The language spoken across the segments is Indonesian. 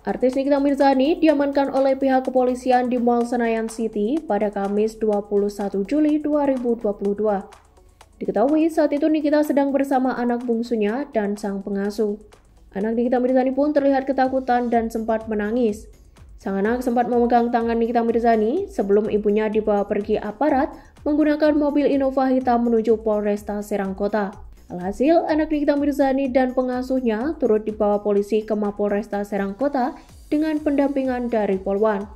Artis Nikita Mirzani diamankan oleh pihak kepolisian di Mall Senayan City pada Kamis 21 Juli 2022. Diketahui saat itu Nikita sedang bersama anak bungsunya dan sang pengasuh. Anak Nikita Mirzani pun terlihat ketakutan dan sempat menangis. Sang anak sempat memegang tangan Nikita Mirzani sebelum ibunya dibawa pergi aparat menggunakan mobil Innova hitam menuju Polresta Serang Kota. Alhasil, anak Nikita Mirzani dan pengasuhnya turut dibawa polisi ke Mapolresta Serang Kota dengan pendampingan dari Polwan.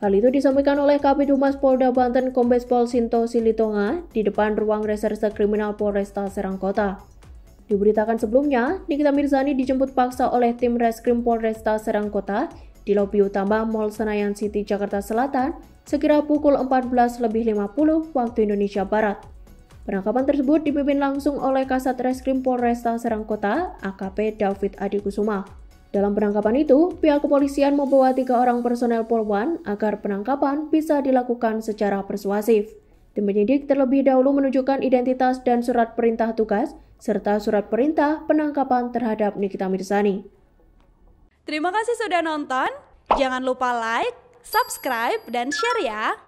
Hal itu disampaikan oleh Kabid Humas Polda Banten Kombes Pol Sinto Silitonga di depan ruang reserse kriminal Polresta Serang Kota. Diberitakan sebelumnya, Nikita Mirzani dijemput paksa oleh tim Reskrim Polresta Serang Kota di lobi utama Mall Senayan City, Jakarta Selatan, sekira pukul 14.50 waktu Indonesia Barat. Penangkapan tersebut dipimpin langsung oleh Kasat Reskrim Polresta Serangkota, AKP David Adi Kusuma. Dalam penangkapan itu, pihak kepolisian membawa tiga orang personel Polwan agar penangkapan bisa dilakukan secara persuasif. Tim penyidik terlebih dahulu menunjukkan identitas dan surat perintah tugas, serta surat perintah penangkapan terhadap Nikita Mirzani. Terima kasih sudah nonton. Jangan lupa like, subscribe, dan share ya.